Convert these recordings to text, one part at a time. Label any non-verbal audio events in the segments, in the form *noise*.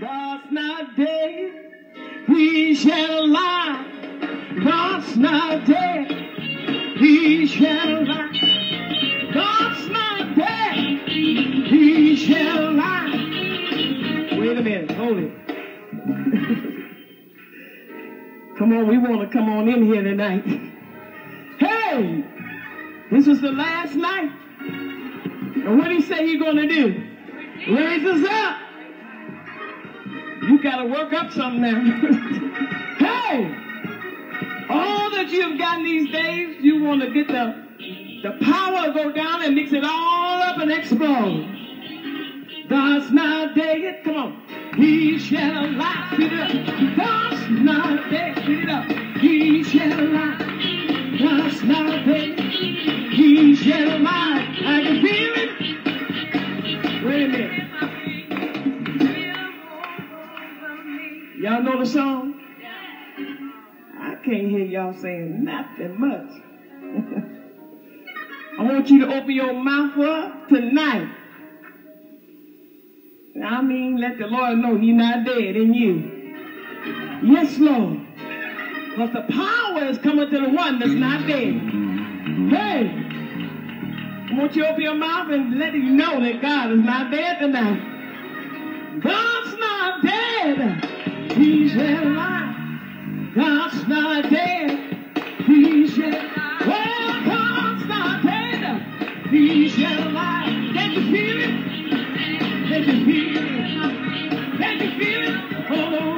God's not dead. He's shall alive. God's not dead. He's shall alive. God's not dead. he shall alive. Wait a minute. Hold it. *laughs* come on, we want to come on in here tonight. Hey, this is the last night. And what he say he gonna do? Raise us up. You gotta work up something now. *laughs* hey, all that you've gotten these days, you want to get the the power to go down and mix it all up and explode. God's not dead. Come on. He shall alive. Get it up. God's not dead. It up. He shall alive. God's not dead. He shall alive. Know the song? I can't hear y'all saying nothing much. *laughs* I want you to open your mouth up tonight. I mean, let the Lord know He's not dead in you. Yes, Lord. Because the power is coming to the one that's not dead. Hey, I want you to open your mouth and let him know that God is not dead tonight. God's not dead. He's alive. God's not dead. Yet alive. Well, God's not dead. He's alive. Can you feel it? Can you feel it? Can you feel it? All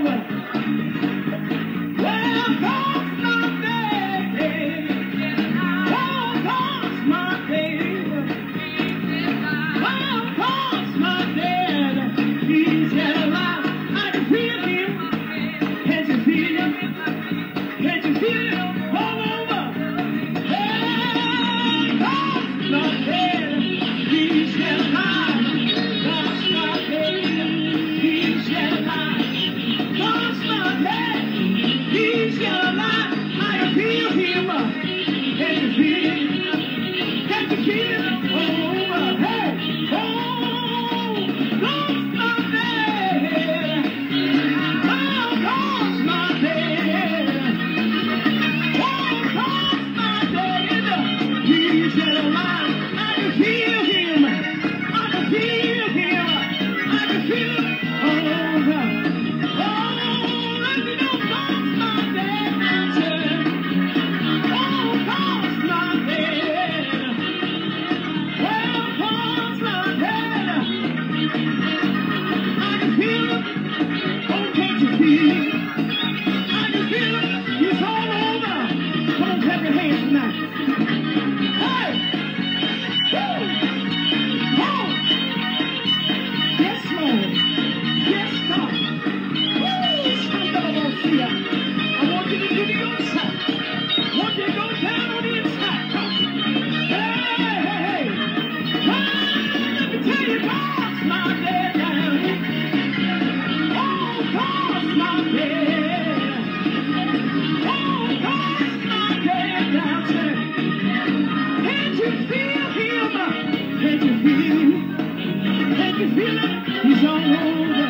He's all over.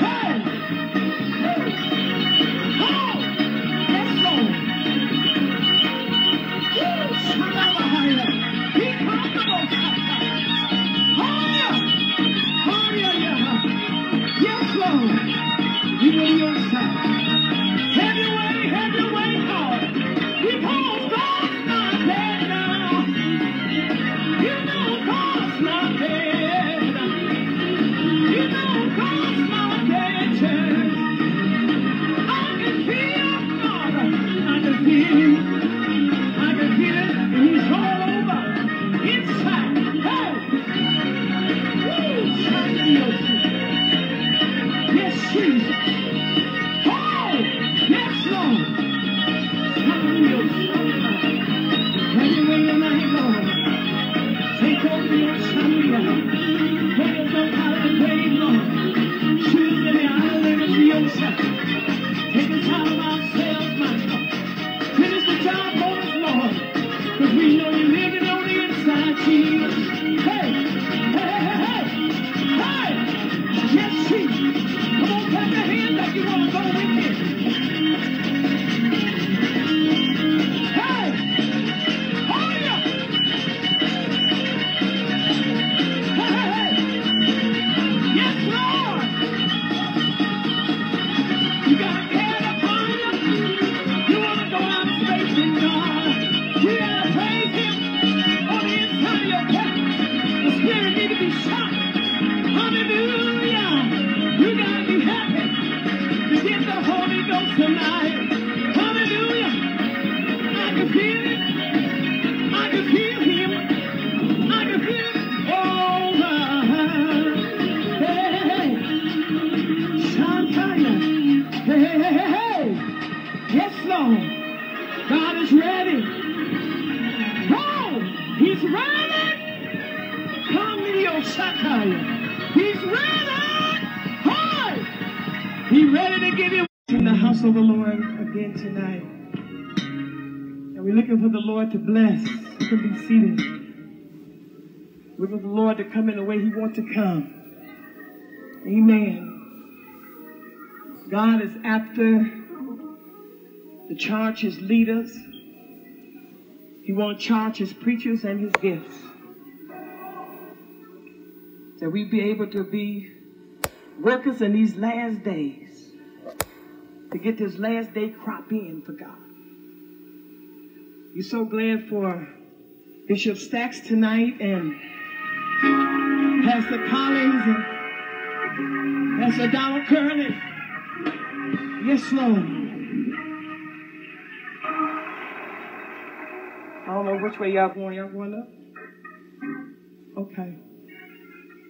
Hey! know You're living on the inside, team. Tonight. And we're looking for the Lord to bless. You can be seated. Looking for the Lord to come in the way He wants to come. Amen. God is after the charge His leaders. He wants to charge His preachers and His gifts. That we be able to be workers in these last days to get this last day crop in for God. We're so glad for Bishop Stacks tonight and Pastor Collins and Pastor Donald Curley. Yes, Lord. I don't know which way y'all going. Y'all going up? Okay.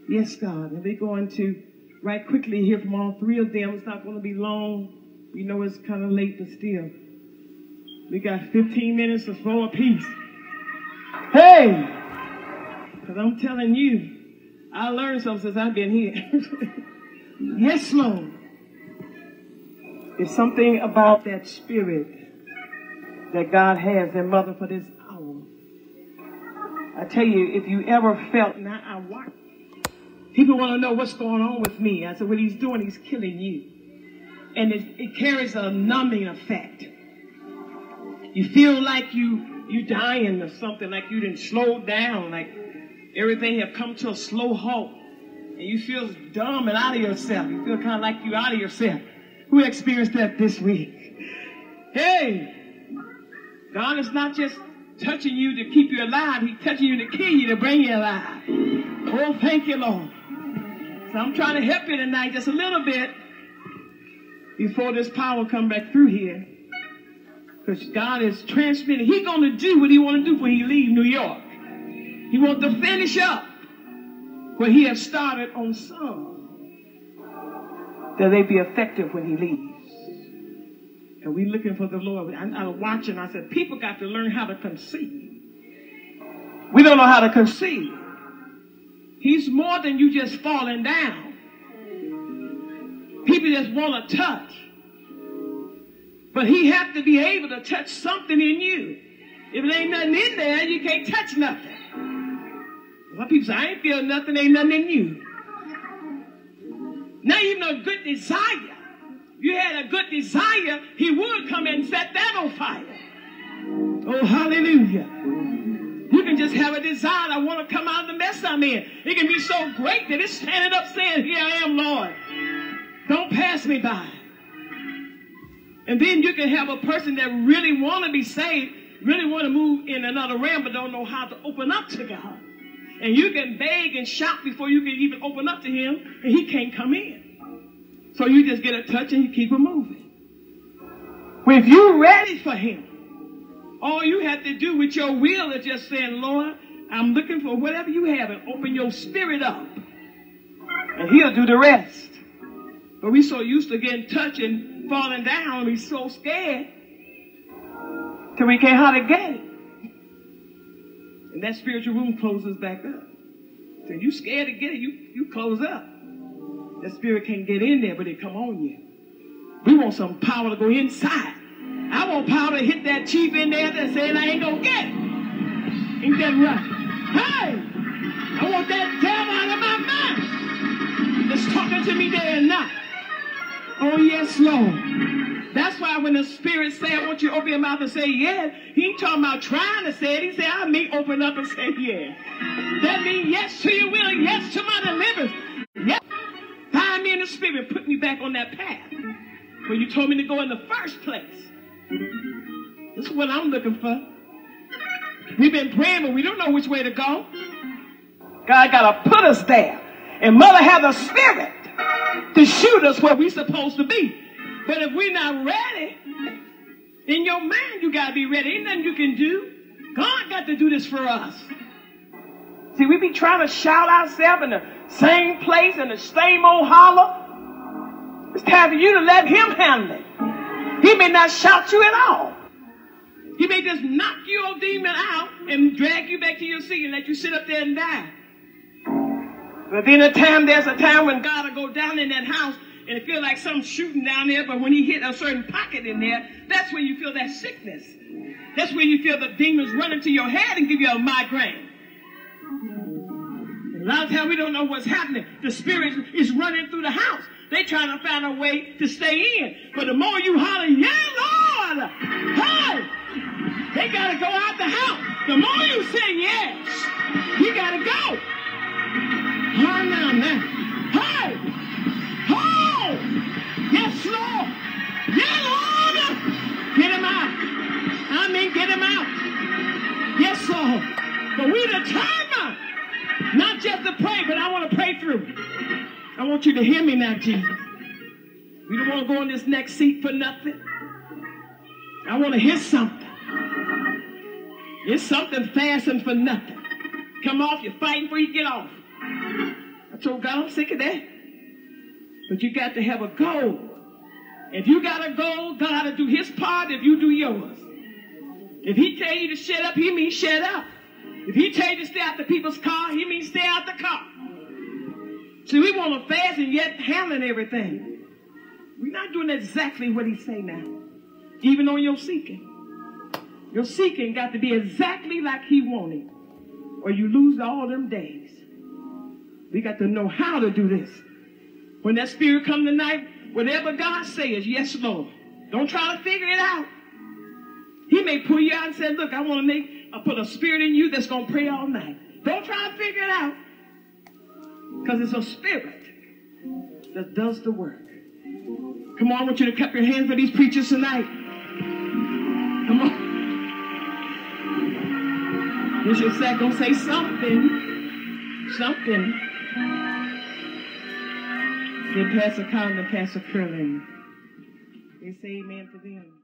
Yes, God. And we're going to right quickly hear from all three of them. It's not going to be long. We know it's kind of late, but still. We got 15 minutes or so apiece. Hey! Because I'm telling you, I learned something since I've been here. *laughs* yes, Lord. It's something about that spirit that God has in Mother for this hour. I tell you, if you ever felt, now I watch. People want to know what's going on with me. I said, what he's doing, he's killing you. And it, it carries a numbing effect. You feel like you you dying or something, like you didn't slow down, like everything have come to a slow halt. And you feel dumb and out of yourself. You feel kind of like you out of yourself. Who experienced that this week? Hey, God is not just touching you to keep you alive. He's touching you to kill you to bring you alive. Oh, thank you, Lord. So I'm trying to help you tonight just a little bit before this power come back through here. Because God is transmitting. He's going to do what he want to do when he leave New York. He wants to finish up what he has started on some. That they be effective when he leaves. And we looking for the Lord. I, I was watching. I said, people got to learn how to conceive. We don't know how to conceive. He's more than you just falling down. People just want to touch. But he have to be able to touch something in you. If it ain't nothing in there, you can't touch nothing. Some people say, I ain't feel nothing, ain't nothing in you. Now even a good desire. You had a good desire, he would come and set that on fire. Oh, hallelujah. You can just have a desire. I want to come out of the mess I'm in. It can be so great that it's standing up saying, Here I am, Lord. Me by. And then you can have a person that really want to be saved, really want to move in another realm, but don't know how to open up to God. And you can beg and shout before you can even open up to him, and he can't come in. So you just get a touch and you keep him moving. If you're ready for him, all you have to do with your will is just saying, Lord, I'm looking for whatever you have and open your spirit up. And he'll do the rest. But we so used to getting touched and falling down, we so scared till we can't hardly get it. And that spiritual room closes back up. So you scared to get it, you, you close up. That spirit can't get in there, but it come on you. We want some power to go inside. I want power to hit that chief in there that said I ain't gonna get it. Ain't that right? Hey! I want that devil out of my mind that's talking to me day and night. Oh, yes, Lord. That's why when the Spirit say, I want you to open your mouth and say yes, he ain't talking about trying to say it. He said, I may open up and say yes. That means yes to your will, yes to my deliverance. Yes. Find me in the Spirit, put me back on that path where you told me to go in the first place. This is what I'm looking for. We've been praying, but we don't know which way to go. God got to put us there. And Mother had the Spirit to shoot us where we're supposed to be. But if we're not ready, in your mind you gotta be ready. Ain't nothing you can do. God got to do this for us. See, we be trying to shout ourselves in the same place in the same old holler. It's time for you to let him handle it. He may not shout you at all. He may just knock your demon out and drag you back to your seat and let you sit up there and die. But then a time, there's a time when God will go down in that house and it feel like something shooting down there, but when he hit a certain pocket in there, that's when you feel that sickness. That's when you feel the demons running to your head and give you a migraine. A lot of times we don't know what's happening. The spirit is running through the house. They trying to find a way to stay in. But the more you holler, yeah, Lord, hey, they got to go out the house. The more you say yes, you got to go. Now. Hey! Oh! Yes, Lord! Yeah, Lord! Get him out. I mean, get him out. Yes, Lord. But we determined not just to pray, but I want to pray through. I want you to hear me now, Jesus. We don't want to go in this next seat for nothing. I want to hear something. It's something fastened for nothing. Come off, you're fighting before you get off. Told God, I'm sick of that. But you got to have a goal. If you got a goal, God will do his part if you do yours. If he tell you to shut up, he means shut up. If he tell you to stay out the people's car, he means stay out the car. See, we want to fast and yet handling everything. We're not doing exactly what he say now. Even on your seeking. Your seeking got to be exactly like he wanted. Or you lose all them days. We got to know how to do this. When that spirit come tonight, whatever God says, yes, Lord. Don't try to figure it out. He may pull you out and say, look, I want to make, I put a spirit in you that's going to pray all night. Don't try to figure it out. Because it's a spirit that does the work. Come on, I want you to clap your hands for these preachers tonight. Come on. Said, go say something. Something. Then Pastor Colin and Pastor Curlin. They say amen for them.